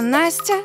Я Настя,